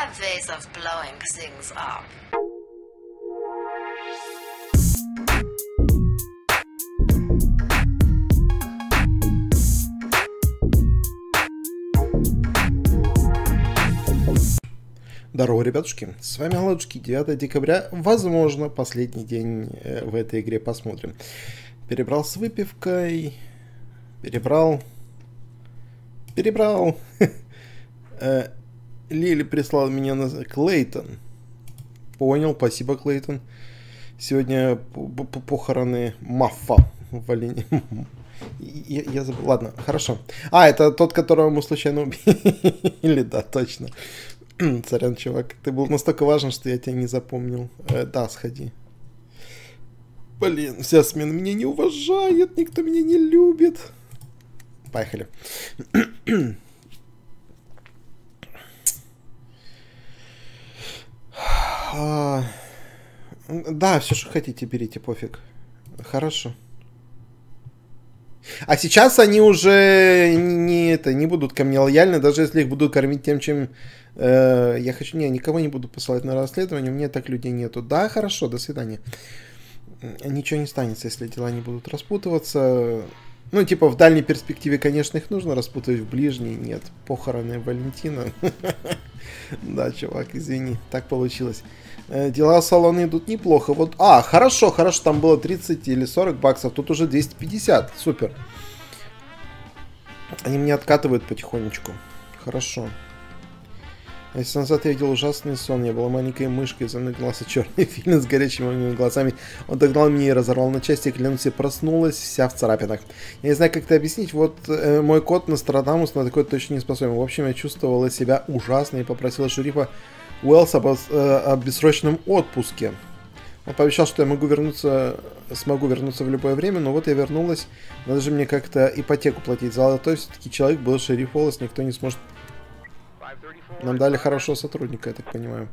have ways of blowing things up. Здорово, ребятушки, с вами Аладушки, 9 декабря, возможно, последний день э, в этой игре, посмотрим. Перебрал с выпивкой, перебрал, перебрал. Лили прислал меня на Клейтон. Понял, спасибо, Клейтон. Сегодня похороны Маффа в Олене. Я, я забыл. Ладно, хорошо. А, это тот, которого мы случайно убили. да, точно. Царян, чувак, ты был настолько важен, что я тебя не запомнил. Э, да, сходи. Блин, вся смена меня не уважает, никто меня не любит. Поехали. А, да, все, что хотите, берите, пофиг. Хорошо. А сейчас они уже не, это, не будут ко мне лояльны, даже если их будут кормить тем, чем э, я хочу. Не, никого не буду посылать на расследование, у меня так людей нету. Да, хорошо, до свидания. Ничего не станется, если дела не будут распутываться. Ну, типа, в дальней перспективе, конечно, их нужно распутывать, в ближней нет. Похороны Валентина. Да, чувак, извини, так получилось. Э, дела салона идут неплохо. Вот, а, хорошо, хорошо, там было 30 или 40 баксов, тут уже 250, супер. Они мне откатывают потихонечку. Хорошо. Месяц назад я видел ужасный сон. Я была маленькой мышкой, за мной гнался черный фильм с горячими глазами. Он догнал меня и разорвал на части, клянусь, и проснулась вся в царапинах. Я не знаю, как это объяснить. Вот э, мой кот Нострадамус на такой точно не способен. В общем, я чувствовала себя ужасно и попросила шерифа Уэллс об, э, о бессрочном отпуске. Он пообещал, что я могу вернуться, смогу вернуться в любое время, но вот я вернулась. Надо же мне как-то ипотеку платить. Золотой все-таки человек был шериф Уэллс, никто не сможет нам дали хорошего сотрудника, я так понимаю.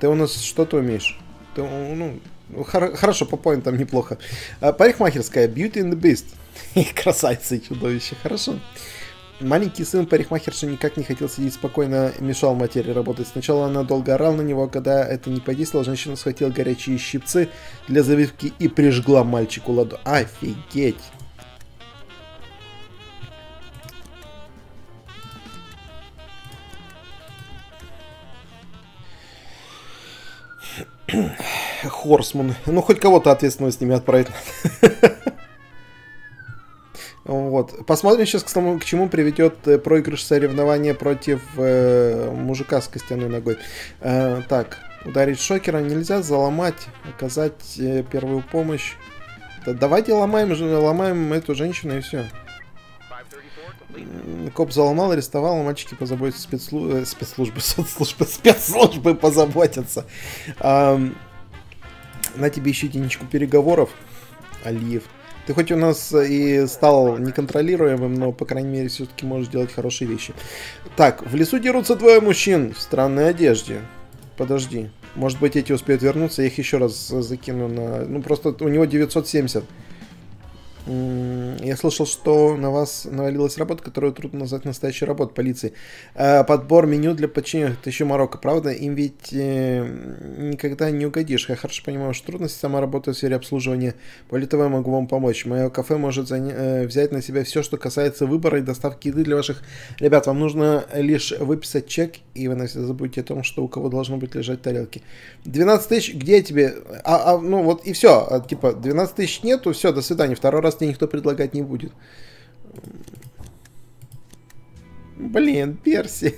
Ты у нас что-то умеешь? Ты, ну, хор- хорошо, по поинтам неплохо. А, парикмахерская Beauty and the Beast. Красавица и чудовище, хорошо. Маленький сын парикмахерши никак не хотел сидеть спокойно, мешал материи работать. Сначала она долго орала на него, а когда это не подействовало, женщина схватила горячие щипцы для завивки и прижгла мальчику ладу. Офигеть! Хорсман. Ну, хоть кого-то ответственного с ними отправить Вот. Посмотрим сейчас, к, тому, к чему приведет э, проигрыш соревнования против э, мужика с костяной ногой. Э, так, ударить шокера нельзя, заломать, оказать э, первую помощь. Да, давайте ломаем, ломаем эту женщину и все. Коп заломал, арестовал, мальчики позаботятся спецслу... Э, спецслужбы, соцслужбы, спецслужбы позаботятся. А, на тебе еще единичку переговоров, Алиев. Ты хоть у нас и стал неконтролируемым, но, по крайней мере, все-таки можешь делать хорошие вещи. Так, в лесу дерутся двое мужчин в странной одежде. Подожди. Может быть, эти успеют вернуться, я их еще раз закину на... Ну, просто у него 970. Я слышал, что на вас навалилась работа, которую трудно назвать настоящей работой полиции. Э, подбор меню для подчиненных – это еще Марокко, правда? Им ведь э, никогда не угодишь. Я хорошо понимаю, что трудности. Сама работаю в сфере обслуживания. Более того, я могу вам помочь. Мое кафе может э, взять на себя все, что касается выбора и доставки еды для ваших ребят. Вам нужно лишь выписать чек, и вы навсегда забудете о том, что у кого должно быть лежать тарелки. 12 тысяч, где тебе? А, а, ну вот и все. А, типа, 12 тысяч нету, все, до свидания. Второй раз тебе никто предлагать не будет. Блин, Перси.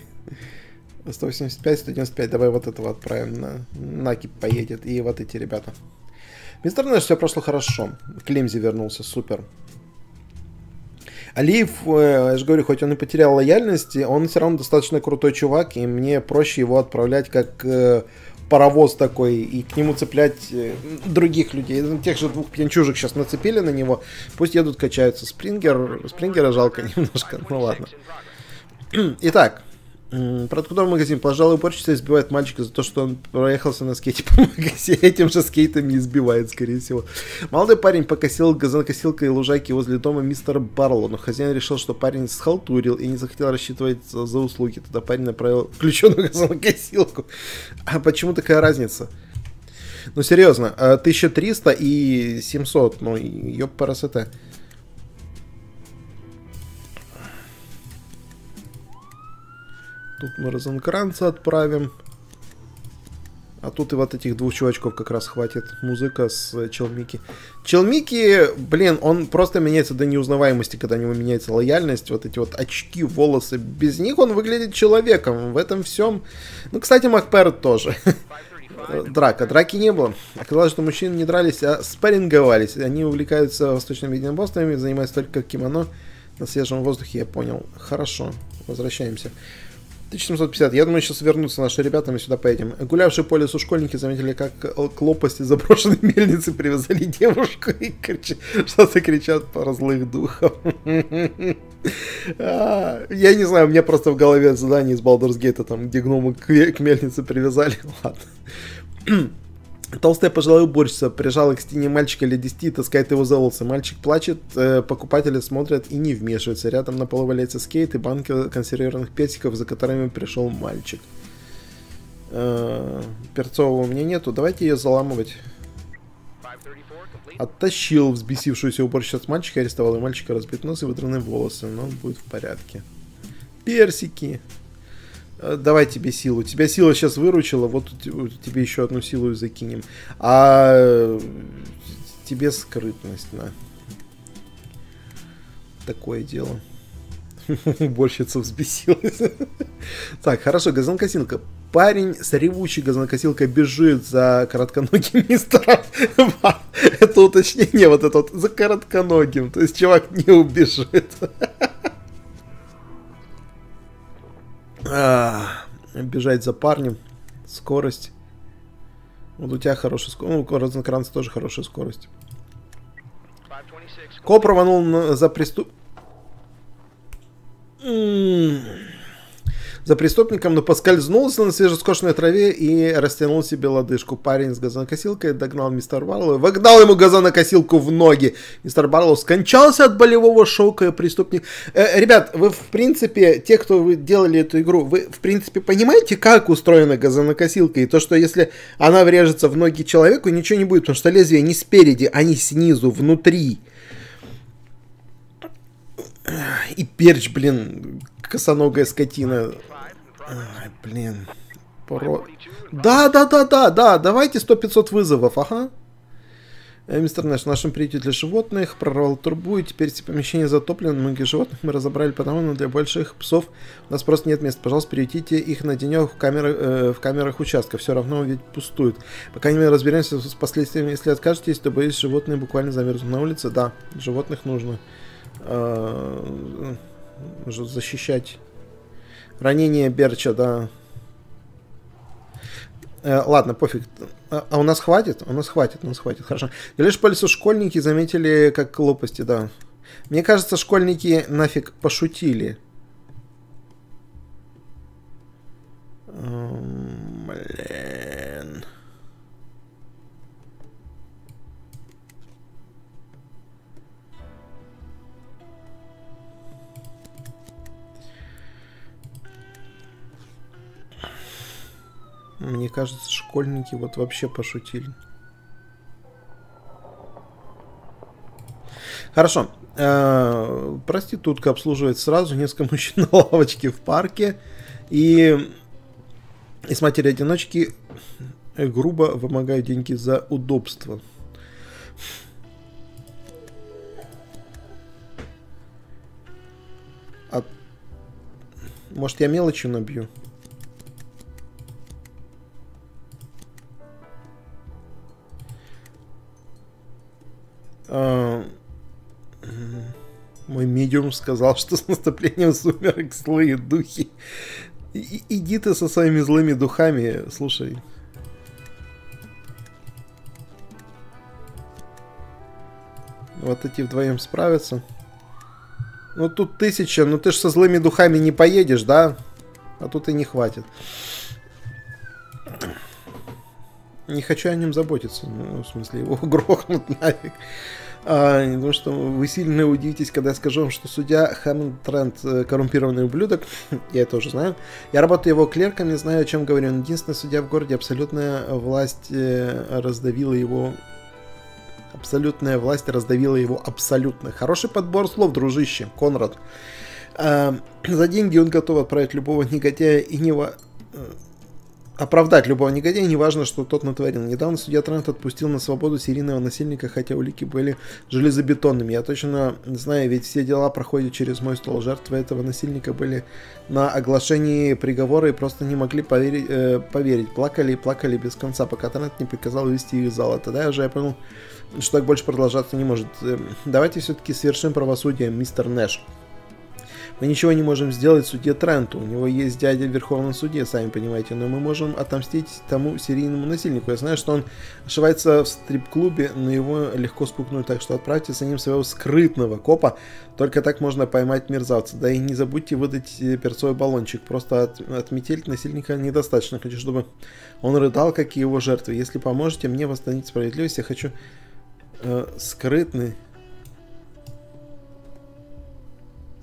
185, 195, давай вот этого отправим на Наки поедет. И вот эти ребята. Мистер Нэш, все прошло хорошо. Клемзи вернулся, супер. Алиев, э, я же говорю, хоть он и потерял лояльность, он все равно достаточно крутой чувак, и мне проще его отправлять как э, паровоз такой, и к нему цеплять э, других людей. Ну, тех же двух пьянчужек сейчас нацепили на него, пусть едут, качаются. Спрингер, Спрингера жалко немножко, ну ладно. Итак, Продуктовый магазин. Пожалуй, уборщица избивает мальчика за то, что он проехался на скейте по магазину. Этим же скейтом не избивает, скорее всего. Молодой парень покосил газонокосилкой лужайки возле дома мистера Барло, но хозяин решил, что парень схалтурил и не захотел рассчитывать за, услуги. Тогда парень направил включенную газонокосилку. А почему такая разница? Ну, серьезно, 1300 а и 700, ну, ёб парасоте. Тут мы Розенкранца отправим. А тут и вот этих двух чувачков как раз хватит. Музыка с Челмики. Челмики, блин, он просто меняется до неузнаваемости, когда у него меняется лояльность. Вот эти вот очки, волосы. Без них он выглядит человеком. В этом всем... Ну, кстати, Макпер тоже. Драка. Драки не было. Оказалось, что мужчины не дрались, а спарринговались. Они увлекаются восточными единоборствами, занимаются только кимоно на свежем воздухе, я понял. Хорошо, возвращаемся. 1750. Я думаю, сейчас вернутся наши ребята, мы сюда поедем. Гулявшие по лесу школьники заметили, как к лопасти заброшенной мельницы привязали девушку и кричат, что-то кричат про злых духов. А, я не знаю, меня просто в голове задание из Baldur's Gate, там, где гномы к мельнице привязали. Ладно. Толстая пожилая уборщица прижала к стене мальчика лет 10 и таскает его за волосы. Мальчик плачет, э, покупатели смотрят и не вмешиваются. Рядом на полу валяется скейт и банки консервированных персиков, за которыми пришел мальчик. Э, перцового у меня нету, давайте ее заламывать. Оттащил взбесившуюся уборщицу от мальчика, арестовал и мальчика разбит нос и выдраны волосы, но он будет в порядке. Персики. Э, давай тебе силу. Тебя сила сейчас выручила, вот тебе еще одну силу закинем. А э, тебе скрытность, на. Такое дело. Уборщица взбесилась. Так, хорошо, газонкосилка. Парень с ревущей газонокосилкой бежит за коротконогим мистером. Это уточнение вот это вот, за коротконогим. То есть чувак не убежит. А, бежать за парнем. Скорость. Вот у тебя хорошая скорость. Ну, Розенкранц тоже хорошая скорость. Коп рванул за преступ... За преступником, но поскользнулся на свежескошенной траве и растянул себе лодыжку. Парень с газонокосилкой догнал мистер Барлоу вогнал ему газонокосилку в ноги. Мистер Барлоу скончался от болевого шока. Преступник... Э, ребят, вы в принципе, те, кто вы делали эту игру, вы в принципе понимаете, как устроена газонокосилка? И то, что если она врежется в ноги человеку, ничего не будет, потому что лезвие не спереди, а не снизу, внутри. И перч, блин, косоногая скотина. Ай, блин. Про... Да, да, да, да, да, давайте 100-500 вызовов, ага. Э, мистер Нэш, нашим приюте для животных прорвал трубу, и теперь все помещения затоплены. Многих животных мы разобрали потому, но для больших псов у нас просто нет места. Пожалуйста, приютите их на денек в, камеры, э, в камерах участка. Все равно ведь пустуют. Пока не разберемся с последствиями. Если откажетесь, то боюсь, животные буквально замерзнут на улице. Да, животных нужно защищать Ранение Берча, да. Э, ладно, пофиг. А, а у нас хватит? У нас хватит, у нас хватит, хорошо. И лишь по лесу школьники заметили, как лопасти, да. Мне кажется, школьники нафиг пошутили. Блин. Мне кажется, школьники вот вообще пошутили. Хорошо. Э, проститутка обслуживает сразу несколько мужчин на лавочке в парке. И, и с матери-одиночки грубо вымогают деньги за удобство. А... Может, я мелочью набью? Мой медиум сказал, что с наступлением сумерек злые духи. И, иди ты со своими злыми духами, слушай. Вот эти вдвоем справятся. Ну тут тысяча, ну ты ж со злыми духами не поедешь, да? А тут и не хватит. Не хочу о нем заботиться. Ну, в смысле, его грохнут нафиг. А, потому что вы сильно удивитесь, когда я скажу вам, что судья Хэммонд Трент э, коррумпированный ублюдок. я это уже знаю. Я работаю его клерком, не знаю, о чем говорю. Он единственный судья в городе. Абсолютная власть э, раздавила его Абсолютная власть раздавила его абсолютно. Хороший подбор слов, дружище, Конрад. А, за деньги он готов отправить любого негодяя и не... Оправдать любого негодяя, неважно, что тот натворил. Недавно судья Трент отпустил на свободу серийного насильника, хотя улики были железобетонными. Я точно знаю, ведь все дела проходят через мой стол. Жертвы этого насильника были на оглашении приговора и просто не могли поверить, э, поверить. Плакали и плакали без конца, пока Трент не приказал вывести их из зала. Тогда я уже я понял, что так больше продолжаться не может. Эм, давайте все-таки совершим правосудие, мистер Нэш. Мы ничего не можем сделать судье Тренту. У него есть дядя в Верховном суде, сами понимаете, но мы можем отомстить тому серийному насильнику. Я знаю, что он ошивается в стрип-клубе, но его легко спугнуть, так что отправьте за ним своего скрытного копа. Только так можно поймать мерзавца. Да и не забудьте выдать э, перцовый баллончик. Просто от, отметить насильника недостаточно. Хочу, чтобы он рыдал, как и его жертвы. Если поможете мне восстановить справедливость, я хочу э, скрытный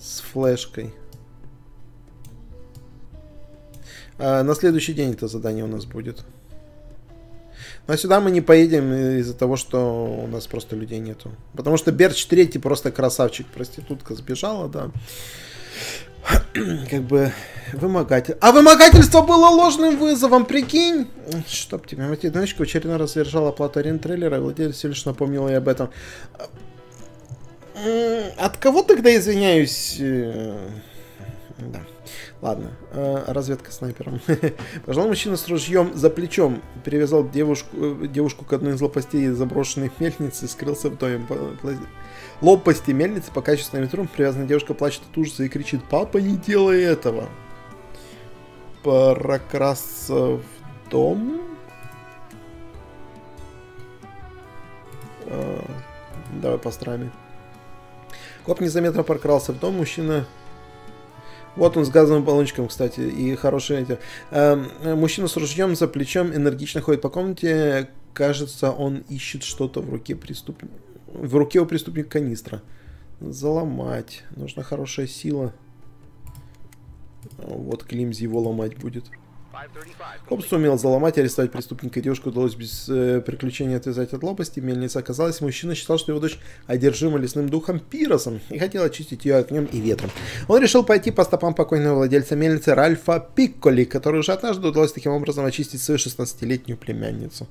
с флешкой. А на следующий день это задание у нас будет. Но сюда мы не поедем из-за того, что у нас просто людей нету. Потому что Берч третий просто красавчик. Проститутка сбежала, да. Как бы вымогатель. А вымогательство было ложным вызовом, прикинь! Чтоб тебе, Матей Донечка в очередной раз задержала оплату арен трейлера, владелец все лишь напомнил ей об этом. От кого тогда извиняюсь? Э, да. Ладно, э, разведка снайпером. Пожалуй, мужчина с ружьем за плечом перевязал девушку, э, девушку к одной из лопастей заброшенной мельницы и скрылся в доме. Лопасти мельницы по качественным метру привязанная девушка плачет от ужаса и кричит «Папа, не делай этого!» Прокрасться в дом? Давай по страме. Коп незаметно прокрался в дом, мужчина... Вот он с газовым баллончиком, кстати, и хороший эти. Э, мужчина с ружьем за плечом энергично ходит по комнате. Кажется, он ищет что-то в руке преступника. В руке у преступника канистра. Заломать. Нужна хорошая сила. Вот Климзи его ломать будет. Коп сумел заломать и арестовать преступника. Девушку удалось без э, приключений отвязать от лопасти. Мельница оказалась. Мужчина считал, что его дочь одержима лесным духом Пиросом и хотел очистить ее огнем и ветром. Он решил пойти по стопам покойного владельца мельницы Ральфа Пикколи, который уже однажды удалось таким образом очистить свою 16-летнюю племянницу.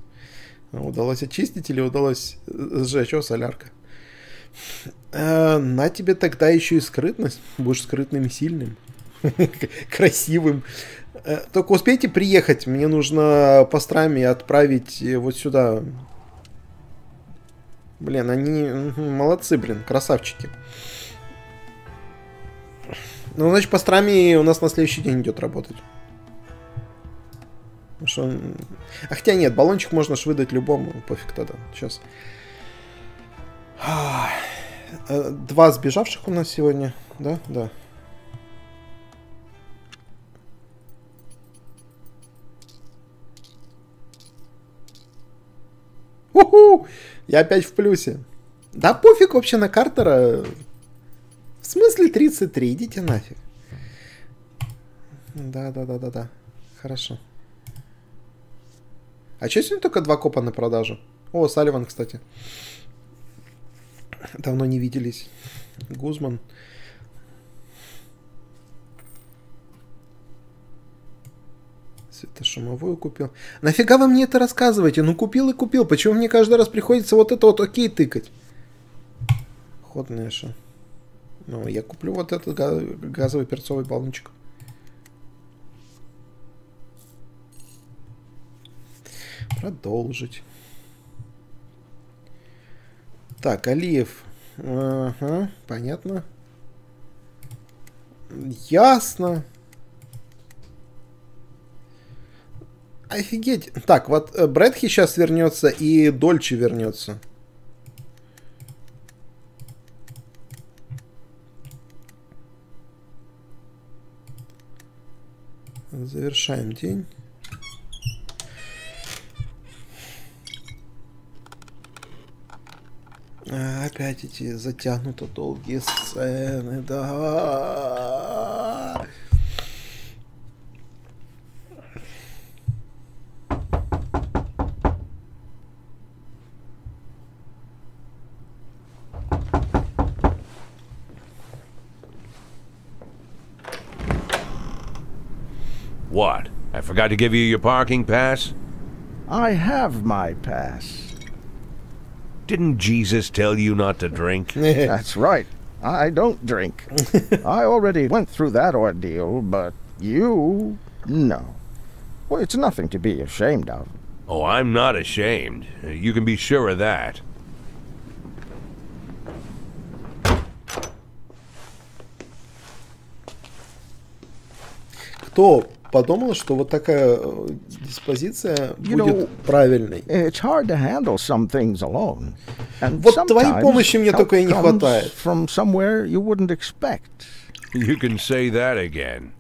Удалось очистить или удалось э, сжечь? О, солярка. Э, на тебе тогда еще и скрытность. Будешь скрытным и сильным. Красивым. Э, только успейте приехать, мне нужно по страме отправить вот сюда. Блин, они молодцы, блин, красавчики. Ну, значит, по страме у нас на следующий день идет работать. Что он... А хотя нет, баллончик можно ж выдать любому, пофиг тогда. Сейчас. Э, два сбежавших у нас сегодня, да? Да. Уху! Я опять в плюсе. Да пофиг вообще на Картера. В смысле 33? Идите нафиг. Да, да, да, да, да. Хорошо. А что сегодня только два копа на продажу? О, Салливан, кстати. Давно не виделись. Гузман. Светошумовую купил. Нафига вы мне это рассказываете? Ну купил и купил. Почему мне каждый раз приходится вот это вот окей тыкать? Ход Нэша. Ну, я куплю вот этот газовый перцовый баллончик. Продолжить. Так, Алиев. Ага, понятно. Ясно. Офигеть. Так, вот э, Брэдхи сейчас вернется и Дольче вернется. Завершаем день. Опять эти затянуто долгие сцены, да. forgot to give you your parking pass? I have my pass. Didn't Jesus tell you not to drink? That's right. I don't drink. I already went through that ordeal, but you, no. Well, it's nothing to be ashamed of. Oh, I'm not ashamed. You can be sure of that. Кто подумал, что вот такая э, диспозиция You будет know- правильной? It's hard to handle some things alone. And Вот твоей sometimes помощи мне help только и не comes хватает. From somewhere you wouldn't expect. You can say that again.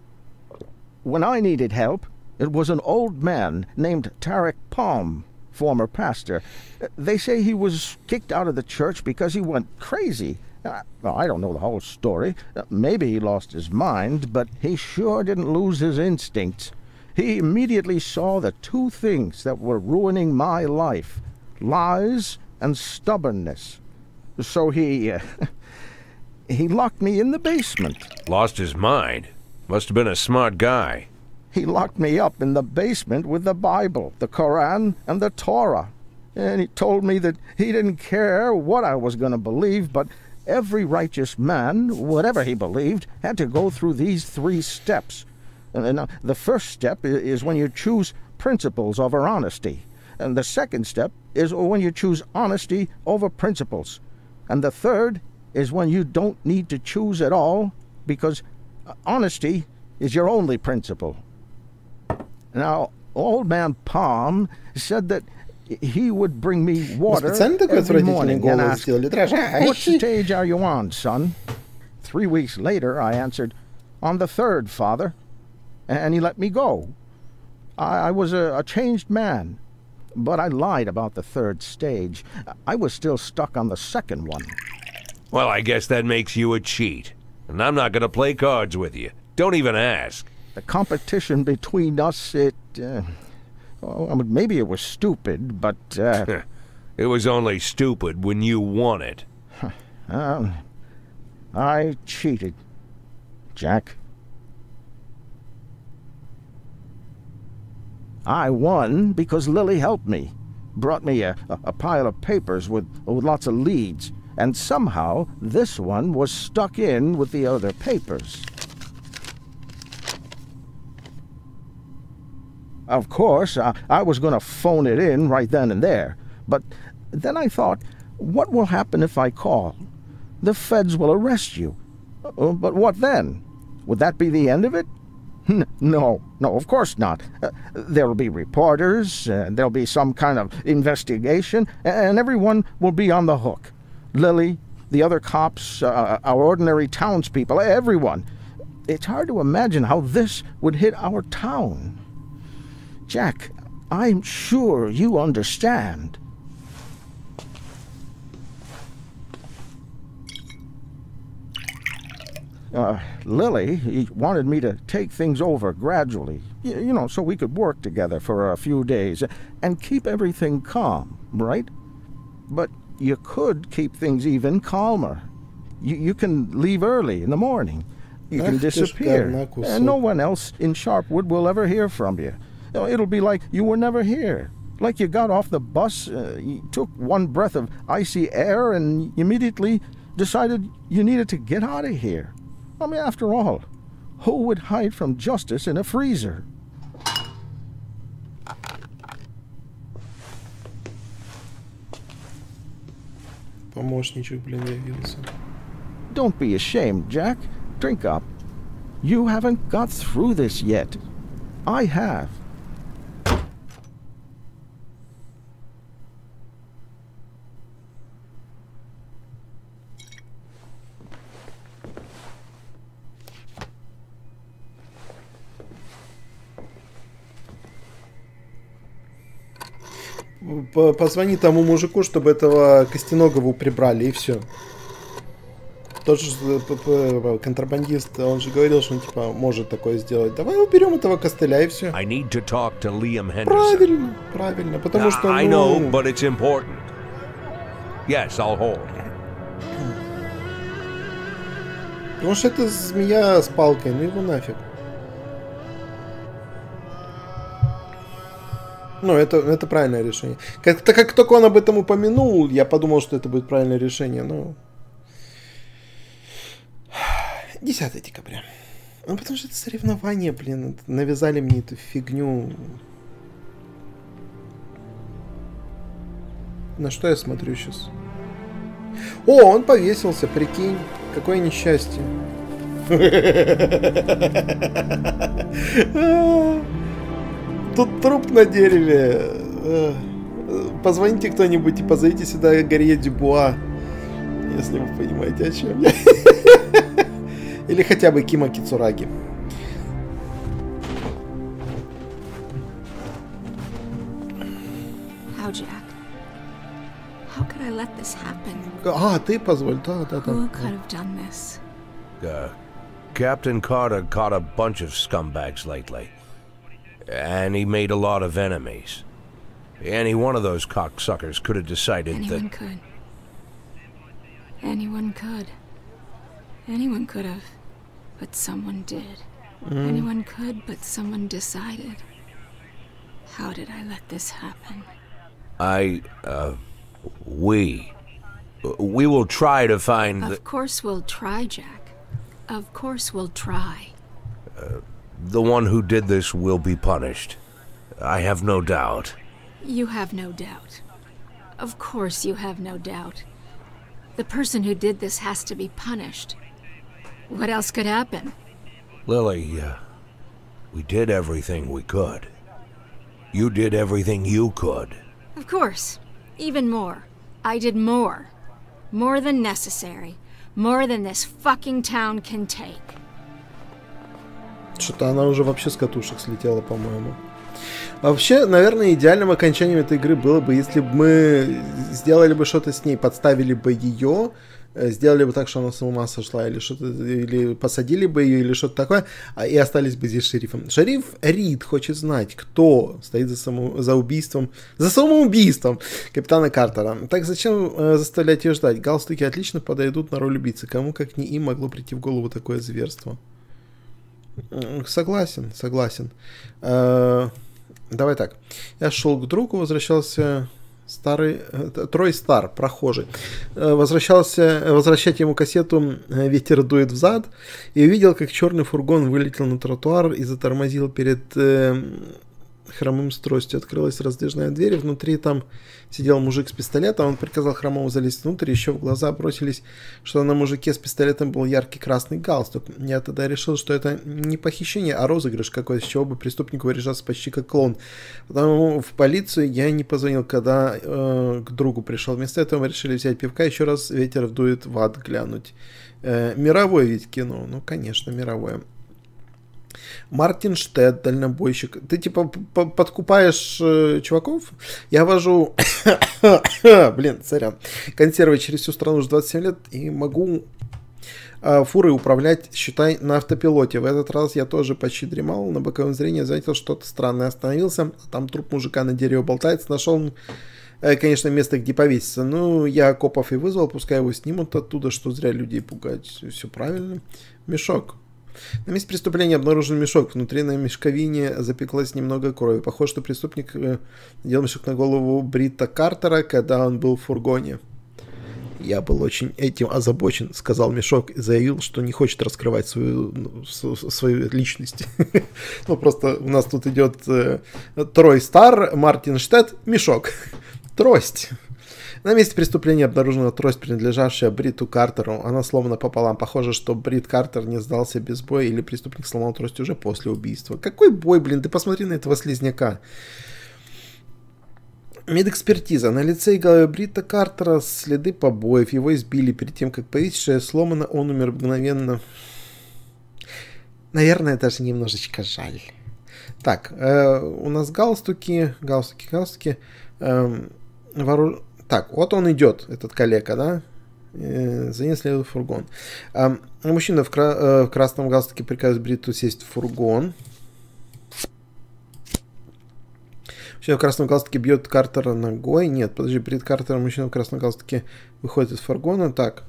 When I needed help, it was an old man named Tarek Palm, former pastor. Uh, They say he was kicked out of the church because he went crazy. Uh, I don't know the whole story. Uh, Maybe he lost his mind, but he sure didn't lose his instincts. He immediately saw the two things that were ruining my life lies and stubbornness. So he. Uh, he locked me in the basement. Lost his mind. Must have been a smart guy. He locked me up in the basement with the Bible, the Koran, and the Torah. And he told me that he didn't care what I was going to believe, but every righteous man, whatever he believed, had to go through these three steps. And, uh, the first step is when you choose principles over honesty. And the second step is when you choose honesty over principles. And the third is when you don't need to choose at all because uh, honesty is your only principle. Now, old man Palm said that he would bring me water every morning and ask, What stage are you on, son? Three weeks later, I answered, On the third, father. And he let me go. I, I was a, a changed man. But I lied about the third stage. I was still stuck on the second one. Well, I guess that makes you a cheat. And I'm not going to play cards with you. Don't even ask. The competition between us, it... Uh, oh, I mean, maybe it was stupid, but. Uh, It was only stupid when you won it. uh, I cheated. Jack. I won because Lily helped me. Brought me a, a, a pile of papers with, with lots of leads, and somehow this one was stuck in with the other papers. Of course, I, I was going to phone it in right then and there, but then I thought, what will happen if I call? The feds will arrest you. Uh, but what then? Would that be the end of it? No, no, of course not. Uh, there'll be reporters, and there'll be some kind of investigation, and everyone will be on the hook. Lily, the other cops, uh, our ordinary townspeople, everyone. It's hard to imagine how this would hit our town. Jack, I'm sure you understand. Uh, Lily wanted me to take things over gradually, you, you know, so we could work together for a few days and keep everything calm, right? But you could keep things even calmer. You, you can leave early in the morning. You can disappear, and no one else in Sharpwood will ever hear from you. You know, It'll be like you were never here. Like you got off the bus, uh, you took one breath of icy air, and you immediately decided you needed to get out of here. I mean, after all, who would hide from justice in a freezer? Помощничек, блин, явился. Don't be ashamed, Jack. Drink up. You haven't got through this yet. I have. Позвони тому мужику, чтобы этого Костяногову прибрали, и все. Тот же э, п- контрабандист, он же говорил, что он типа может такое сделать. Давай уберем этого костыля и все. I need to talk to Liam Henderson. Правильно, правильно, потому что I ну, know, but it's important. Yes, I'll hold. потому что это змея с палкой, ну его нафиг. Ну, это, это правильное решение. Как, так как только он об этом упомянул, я подумал, что это будет правильное решение, но... 10 декабря. Ну, потому что это соревнование, блин. навязали мне эту фигню. На что я смотрю сейчас? О, он повесился, прикинь. Какое несчастье. Тут труп на дереве. Э, Позвоните кто-нибудь и позовите сюда Гарье Дюбуа. Если вы понимаете, о чем я. Или хотя бы Кима Кицураги. А, ты позволь, да, да, да. done this? Uh, Captain Carter caught a bunch of scumbags lately. And he made a lot of enemies. Any one of those cocksuckers could have decided Anyone that. Anyone could. Anyone could. Anyone could have. But someone did. Anyone could, but someone decided. How did I let this happen? I, uh, we. We will try to find the, Of course we'll try, Jack. Of course we'll try. The one who did this will be punished. I have no doubt. You have no doubt. Of course you have no doubt. The person who did this has to be punished. What else could happen? Lily, uh, we did everything we could. You did everything you could. Of course. Even more. I did more. More than necessary. More than this fucking town can take. Что-то она уже вообще с катушек слетела, по-моему. Вообще, наверное, идеальным окончанием этой игры было бы, если бы мы сделали бы что-то с ней, подставили бы ее, э, сделали бы так, что она с ума сошла, или что-то, или посадили бы ее, или что-то такое, а- и остались бы здесь шерифом. Шериф Рид хочет знать, кто стоит за, само, за убийством, за самоубийством капитана Картера. Так зачем э, заставлять ее ждать? Галстуки отлично подойдут на роль убийцы. Кому, как не им, могло прийти в голову такое зверство? Согласен, согласен. Э, Давай так. Я шел к другу, возвращался старый э, Трой Стар, прохожий. Э, Возвращался возвращать ему кассету «Ветер дует в зад» и увидел, как черный фургон вылетел на тротуар и затормозил перед хромым с тростью. Открылась раздвижная дверь, внутри там сидел мужик с пистолетом, он приказал хромому залезть внутрь, еще в глаза бросились, что на мужике с пистолетом был яркий красный галстук. Я тогда решил, что это не похищение, а розыгрыш какой-то, с чего бы преступник выряжаться почти как клоун. Потому в полицию я не позвонил, когда э, к другу пришел. Вместо этого мы решили взять пивка, еще раз ветер вдует в ад глянуть. Э, мировое ведь кино, ну конечно, мировое. Мартин Штед, дальнобойщик. Ты типа подкупаешь э, чуваков? Я вожу, блин, сорян, консервы через всю страну уже 27 лет и могу э, фуры управлять, считай, на автопилоте. В этот раз я тоже почти дремал, на боковом зрении заметил что-то странное. Остановился, а там труп мужика на дереве болтается, нашел э, конечно, место, где повеситься. Ну, я копов и вызвал, пускай его снимут оттуда, что зря людей пугать. Все правильно. Мешок. На месте преступления обнаружен мешок. Внутри на мешковине запеклась немного крови. Похоже, что преступник э, надел мешок на голову Брита Картера, когда он был в фургоне. Я был очень этим озабочен, сказал Мешок и заявил, что не хочет раскрывать свою, ну, свою личность. Ну, просто у нас тут идет э, Трой Стар, Мартин Штедт, Мешок. Трость. На месте преступления обнаружена трость, принадлежавшая Бриту Картеру. Она сломана пополам. Похоже, что Брит Картер не сдался без боя, или преступник сломал трость уже после убийства. Какой бой, блин? Ты посмотри на этого слизняка. Медэкспертиза. На лице и голове Брита Картера следы побоев. Его избили перед тем, как повесившая сломана, он умер мгновенно. Наверное, даже немножечко жаль. Так, э, у нас галстуки, галстуки, галстуки. Эм, воору- Так, вот он идет, этот коллега, да? Э, За ним следует фургон. Эм, Мужчина в, кра- э, в красном галстуке приказывает Бриту сесть в фургон. Мужчина в красном галстуке бьет Картера ногой. Нет, подожди, перед Картером мужчина в красном галстуке выходит из фургона. Так.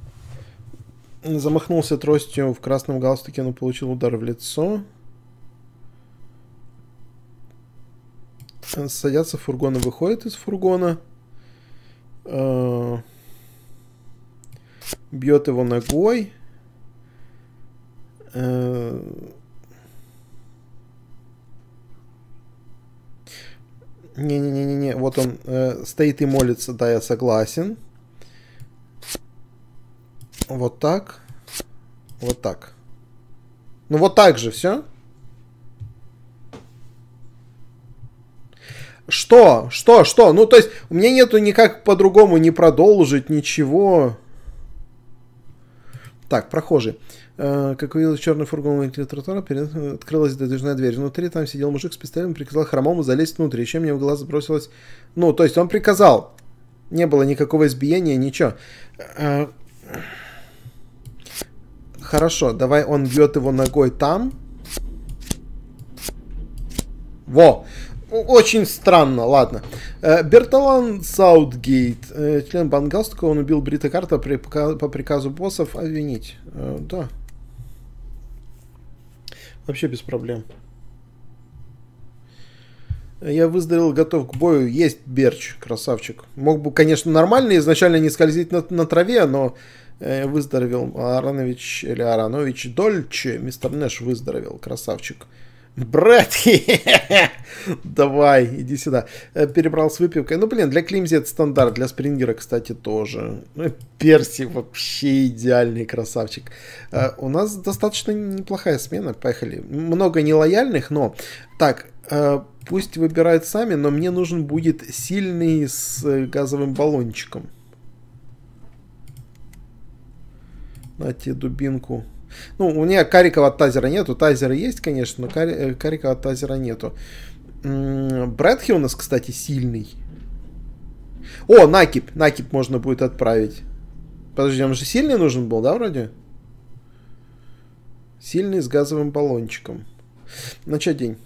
Замахнулся тростью в красном галстуке, но получил удар в лицо. Садятся в фургон и выходит из фургона. Э, Бьет его ногой. Э, Не-не-не-не, вот он э, стоит и молится, да, я согласен. Вот так. Вот так. Ну вот так же все. Что? Что? Что? Ну, то есть, у меня нету никак по-другому не продолжить ничего. Так, прохожий. Э, как увидел черный фургон тротуара, перед открылась движная дверь. Внутри там сидел мужик с пистолетом, приказал хромому залезть внутрь. Еще мне в глаз бросилось... Ну, то есть он приказал. Не было никакого избиения, ничего. Э, Хорошо, давай он бьет его ногой там. Во! Очень странно, ладно. Э, Бертолан Саутгейт, э, член Бангалстука, он убил Брита Карта по приказу боссов обвинить. Э, Да. Вообще без проблем. Я выздоровел, готов к бою. Есть Берч, красавчик. Мог бы, конечно, нормально изначально не скользить на, на траве, но выздоровел. Аранович или Аранович Дольче. Мистер Нэш выздоровел, красавчик. Брат, давай, иди сюда. Э, Перебрал с выпивкой. Ну, блин, для Климзи это стандарт, для Спрингера, кстати, тоже. Ну, Перси вообще идеальный красавчик. Э, У нас достаточно неплохая смена, поехали. Много нелояльных, но... Так, э, пусть выбирают сами, но мне нужен будет сильный с газовым баллончиком. На тебе дубинку. Ну, у меня карикова от тазера нету. Тазера есть, конечно, но кари, э, карикова от тазера нету. Брэдхи у нас, кстати, сильный. О, накип. Накип можно будет отправить. Подожди, он же сильный нужен был, да, вроде? Сильный с газовым баллончиком. На чё день?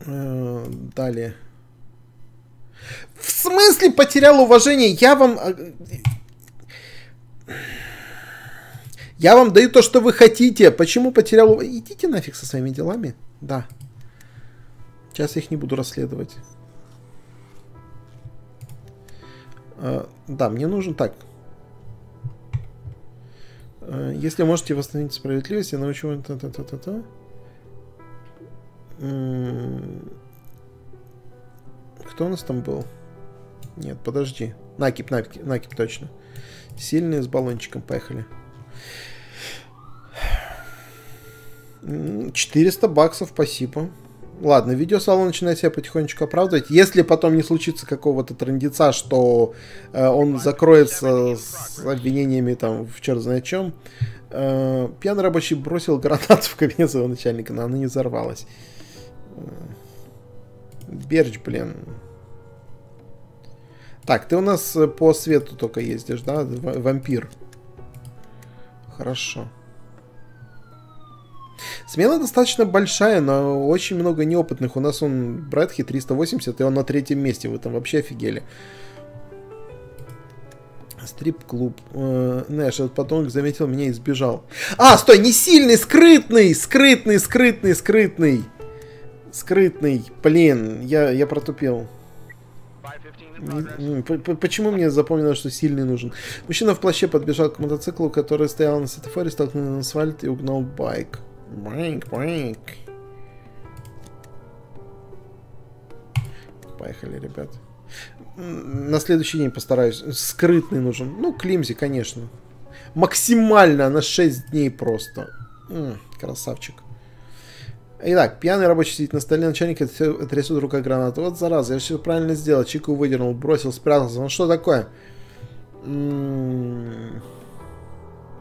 Э, Далее. В смысле потерял уважение? Я вам... э, Я вам даю то, что вы хотите. Почему потерял... Идите нафиг со своими делами. Да. Сейчас я их не буду расследовать. Э, Да, мне нужен так. Э, Если можете восстановить справедливость, я научу вас... та-та-та-та-та. М, Кто у нас там был? Нет, подожди. Накип, накип, накип, точно. Сильный с баллончиком, поехали. М, 400 баксов, спасибо. Ладно, видеосалон начинает себя потихонечку оправдывать. Если потом не случится какого-то трендеца, что э, он закроется с обвинениями там в черт знает чем. Э, пьяный рабочий бросил гранату в кабинет своего начальника, но она не взорвалась. Берч, блин. Так, ты у нас э, по свету только ездишь, да? Вампир. Хорошо. Смена достаточно большая, но очень много неопытных. У нас он Брэдхи 380, и он на третьем месте. Вы там вообще офигели. Стрип-клуб. Э, Нэш, этот подонок заметил меня и сбежал. А, стой, не сильный, скрытный, скрытный, скрытный, скрытный. Скрытный. Блин, я, я протупил. Почему мне запомнилось, что сильный нужен? Мужчина в плаще подбежал к мотоциклу, который стоял на светофоре, столкнул на асфальт и угнал байк. Байк, байк. Поехали, ребят. М, На следующий день постараюсь. Скрытный нужен. Ну, Климзи, конечно. Максимально на 6 дней просто. М, красавчик. Итак, пьяный рабочий сидит на столе, начальник тря- трясет рукой гранату. Вот зараза, я все правильно сделал. Чику выдернул, бросил, спрятался. Ну что такое? М,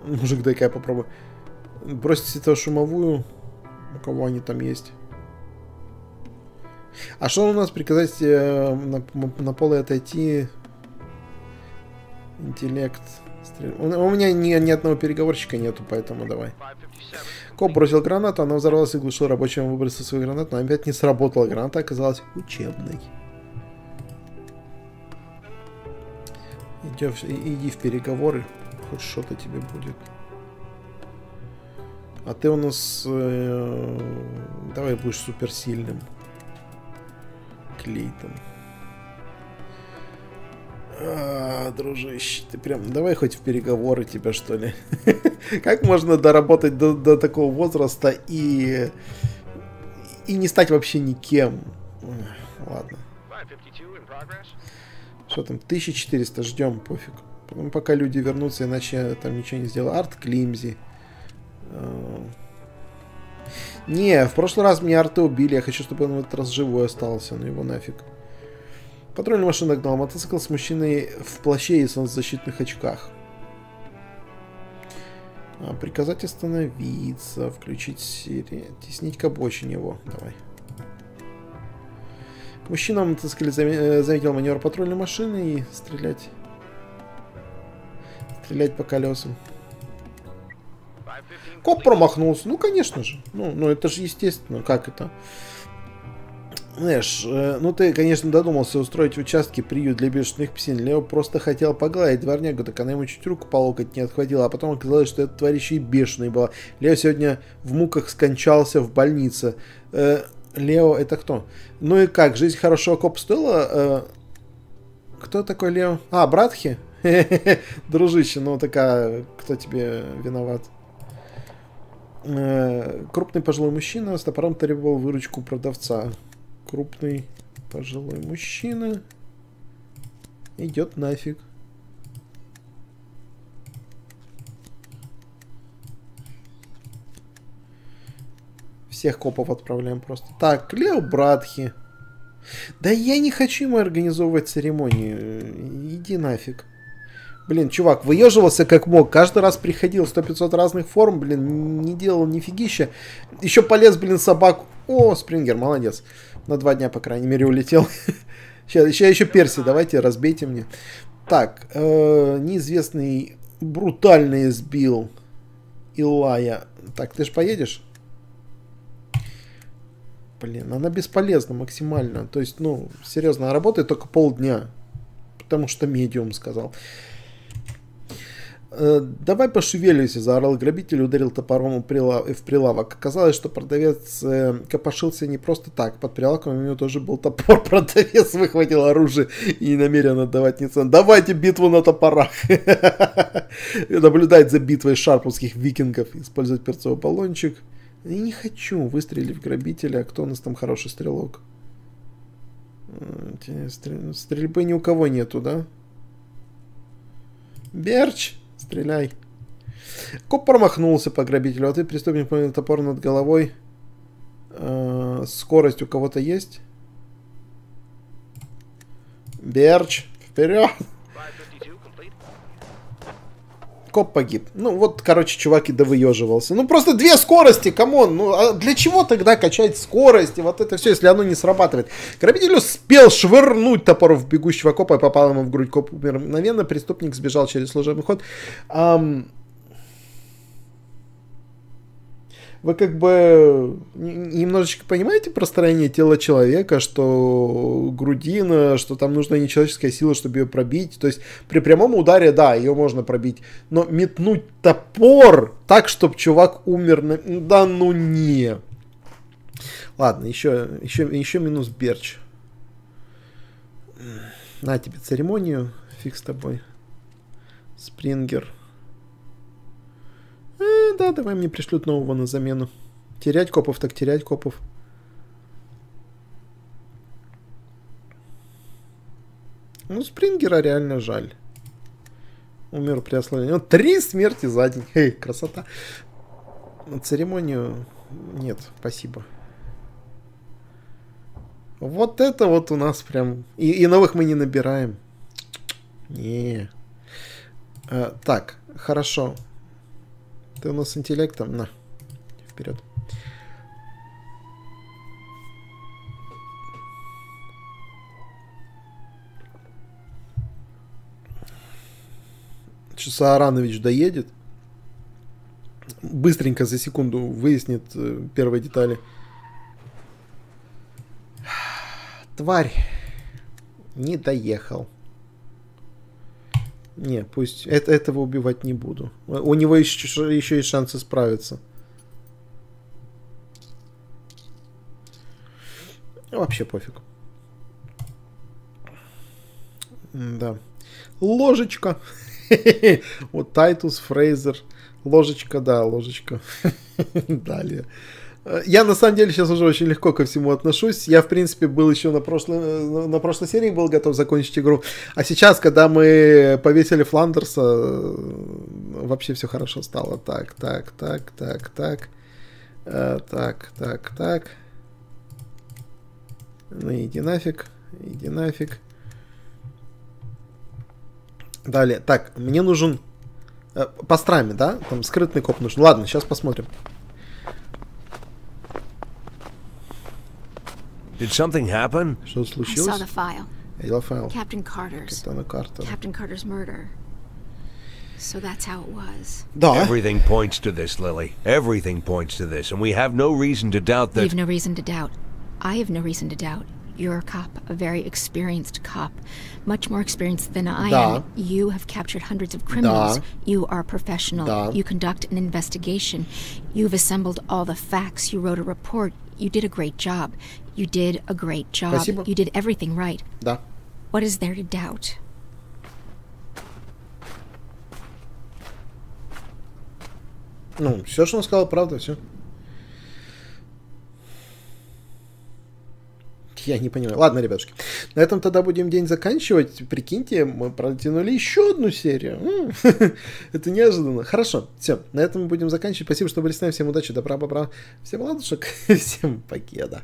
Мужик, дай-ка я попробую. Бросить светошумовую. У кого они там есть? А что у нас приказать э, на, на поле отойти? Интеллект. У меня ни, ни одного переговорщика нету, поэтому давай. Коп бросил гранату, она взорвалась и глушил рабочим выбросил свою гранату, но опять не сработала. Граната оказалась учебной. Идёшь- и- иди в переговоры, хоть что-то тебе будет. А ты у нас... э, давай будешь суперсильным. Клейтон. А, дружище, ты прям... Давай хоть в переговоры тебя, что ли. Как можно доработать до, до такого возраста и... И не стать вообще никем? Ладно. Что там? 1400, ждем, пофиг. Потом пока люди вернутся, иначе я там ничего не сделаю. Арт Климзи. Э, Не, в прошлый раз мне арты убили. Я хочу, чтобы он в этот раз живой остался. Ну его нафиг. Патрульная машина гнал мотоцикл с мужчиной в плаще и солнцезащитных очках. А, приказать остановиться, включить серии, теснить к обочине его. Давай. Мужчина в мотоцикле э, заметил маневр патрульной машины и стрелять. Стрелять по колесам. Коп промахнулся. Ну, конечно же. Ну, ну это же естественно. Как это? Знаешь, э, ну ты, конечно, додумался устроить в участке приют для бешеных псин. Лео просто хотел погладить дворнягу, так она ему чуть руку по локоть не отхватила, а потом оказалось, что эта тварь и бешеной была. Лео сегодня в муках скончался в больнице. Э, Лео это кто? Ну и как, жизнь хорошего копа стоила? Э, кто такой Лео? А, братхи? Дружище, ну такая, кто тебе виноват? Э, Крупный пожилой мужчина с топором требовал выручку продавца. Крупный пожилой мужчина идет нафиг. Всех копов отправляем просто. Так, Лео Братхи. Да я не хочу ему организовывать церемонию. Иди нафиг. Блин, чувак, выеживался как мог. Каждый раз приходил 100-500 разных форм, блин, не делал нифигища. Еще полез, блин, собаку. О, Спрингер, молодец. На два дня, по крайней мере, улетел. Сейчас, еще, еще Перси, давайте, разбейте мне. Так, э, неизвестный брутально избил Илая. Так, ты же поедешь? Блин, она бесполезна максимально. То есть, ну, серьезно, она работает только полдня. Потому что медиум сказал. «Э, Давай пошевелюсь, заорал грабитель и ударил топором в прила- в прилавок. Оказалось, что продавец э, копошился не просто так. Под прилавком у него тоже был топор. Продавец выхватил оружие и намерен отдавать не цен. Давайте битву на топорах. Наблюдать за битвой шарповских викингов. Использовать перцовый баллончик. Я не хочу выстрелить в грабителя. А кто у нас там хороший стрелок? Стрельбы ни у кого нету, да? Берч, стреляй. Коп промахнулся по грабителю, а ты преступник поднял топор над головой. Э, скорость у кого-то есть? Берч, вперед! Коп погиб. Ну, вот, короче, чувак и довыеживался. Ну, просто две скорости, come on. Ну, а для чего тогда качать скорость и вот это все, если оно не срабатывает? Грабитель успел швырнуть топор в бегущего копа и попал ему в грудь. Коп умер мгновенно. Преступник сбежал через служебный ход. Ам, Вы как бы немножечко понимаете про строение тела человека, что грудина, что там нужна нечеловеческая сила, чтобы ее пробить. То есть при прямом ударе, да, ее можно пробить. Но метнуть топор так, чтобы чувак умер, на... да ну не. Ладно, еще, еще, еще минус Берч. На тебе церемонию, фиг с тобой. Спрингер. Да, давай мне пришлют нового на замену. Терять копов, так терять копов. Ну, Спрингера реально жаль. Умер при ослаблении. Ну, три смерти за день. Эй, красота. На церемонию нет, спасибо. Вот это вот у нас прям... И, и новых мы не набираем. Не. Э, так, хорошо. Ты у нас с интеллектом. На, вперед. Что Сааранович доедет. Быстренько за секунду выяснит э, первые детали. Тварь не доехал. Не, пусть это, этого убивать не буду. У него еще, еще есть шансы справиться. Вообще пофиг. Да. Ложечка. Вот Тайтус, Фрейзер. Ложечка, да, ложечка. Далее. Я на самом деле сейчас уже очень легко ко всему отношусь. Я, в принципе, был еще на прошлой, на прошлой серии был готов закончить игру. А сейчас, когда мы повесили Фландерса, вообще все хорошо стало. Так, так, так, так, так. Так, так, так. Ну иди нафиг, иди нафиг. Далее. Так, мне нужен... Э, по страме, да? Там скрытный коп нужен. Ладно, сейчас посмотрим. Did something happen? Что I saw случилось? the file. Я видел файл. Captain Carter's. Капитана Картера. Captain Carter's murder. So that's how it was. Да. Everything points to this, Lily. Everything points to this, and we have no reason to doubt that. You've no reason to doubt. I have no reason to doubt. You're a cop, a very experienced cop, much more experienced than I Да. am. You have captured hundreds of criminals. Да. You are a professional. Да. You conduct an investigation. You've assembled all the facts. You wrote a report. You did a great job. You did a great job. Спасибо. You did everything right. Да. What is there to doubt? Ну, все, что он сказал, правда, все. Я не понимаю. Ладно, ребятушки. На этом тогда будем день заканчивать. Прикиньте, мы протянули еще одну серию. Это неожиданно. Хорошо. Все. На этом мы будем заканчивать. Спасибо, что были с нами. Всем удачи, добра, бобра. Всем ладушек. Всем покеда.